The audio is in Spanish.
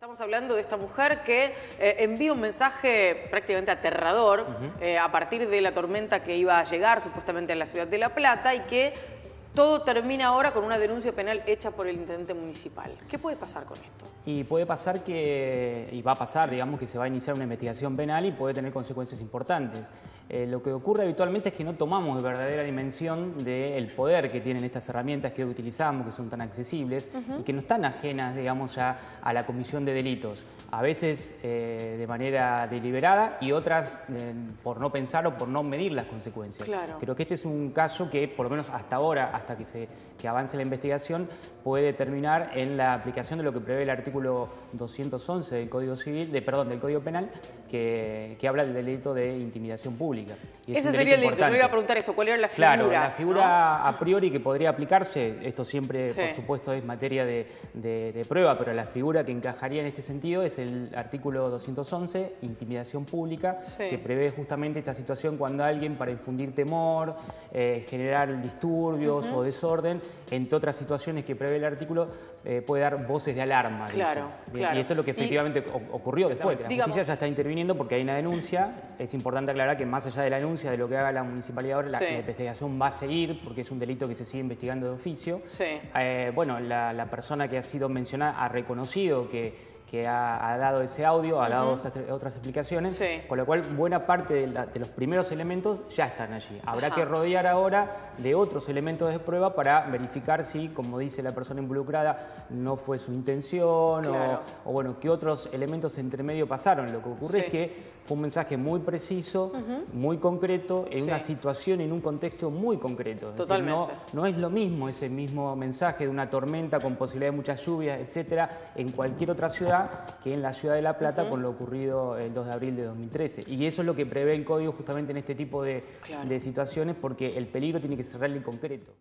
Estamos hablando de esta mujer que eh, envía un mensaje prácticamente aterrador eh, a partir de la tormenta que iba a llegar supuestamente a la ciudad de La Plata y que todo termina ahora con una denuncia penal hecha por el intendente municipal. ¿Qué puede pasar con esto? Y puede pasar que, y va a pasar, digamos, que se va a iniciar una investigación penal y puede tener consecuencias importantes. Eh, lo que ocurre habitualmente es que no tomamos de verdadera dimensión del poder que tienen estas herramientas que utilizamos, que son tan accesibles y que no están ajenas, digamos, ya a la comisión de delitos. A veces eh, de manera deliberada y otras eh, por no pensar o por no medir las consecuencias. Claro. Creo que este es un caso que, por lo menos hasta ahora, hasta que, se, que avance la investigación, puede terminar en la aplicación de lo que prevé el artículo 211 del Código Civil, de, perdón, del Código Penal, que, que habla del delito de intimidación pública. Y Ese sería el delito, yo iba a preguntar eso, ¿cuál era la figura? Claro, la figura a priori que podría aplicarse, esto siempre, por supuesto, es materia de, de, prueba, pero la figura que encajaría en este sentido es el artículo 211, intimidación pública, que prevé justamente esta situación cuando alguien, para infundir temor, eh, generar disturbios o desorden, entre otras situaciones que prevé el artículo, eh, puede dar voces de alarma. Claro, Y esto es lo que efectivamente ocurrió después. La justicia ya está interviniendo porque hay una denuncia. Es importante aclarar que más allá de la denuncia, de lo que haga la municipalidad ahora, la, investigación va a seguir porque es un delito que se sigue investigando de oficio. Eh, bueno, la persona que ha sido mencionada ha reconocido que que ha, dado ese audio, ha dado otras, explicaciones, con lo cual buena parte de, los primeros elementos ya están allí. Habrá que rodear ahora de otros elementos de prueba para verificar si, como dice la persona involucrada, no fue su intención o, bueno, qué otros elementos entre medio pasaron. Lo que ocurre es que fue un mensaje muy preciso, muy concreto, en una situación, en un contexto muy concreto. no, no es lo mismo ese mismo mensaje de una tormenta con posibilidad de muchas lluvias, etcétera, en cualquier otra ciudad que en la ciudad de La Plata con lo ocurrido el 2 de abril de 2013. Y eso es lo que prevé el código justamente en este tipo de, de situaciones porque el peligro tiene que ser real y concreto.